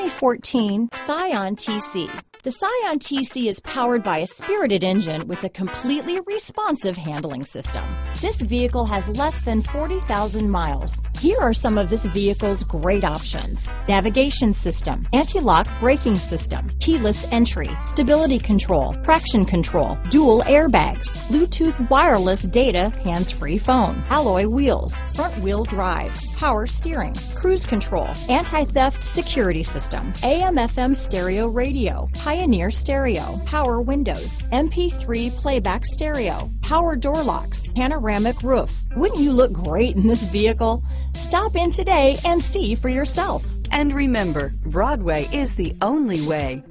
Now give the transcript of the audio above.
2014 Scion TC. The Scion TC is powered by a spirited engine with a completely responsive handling system. This vehicle has less than 40,000 miles. Here are some of this vehicle's great options. Navigation system, anti-lock braking system, keyless entry, stability control, traction control, dual airbags, Bluetooth wireless data, hands-free phone, alloy wheels, front wheel drive, power steering, cruise control, anti-theft security system, AM FM stereo radio, Pioneer stereo, power windows, MP3 playback stereo, power door locks, panoramic roof. Wouldn't you look great in this vehicle? Stop in today and see for yourself. And remember, Broadway is the only way.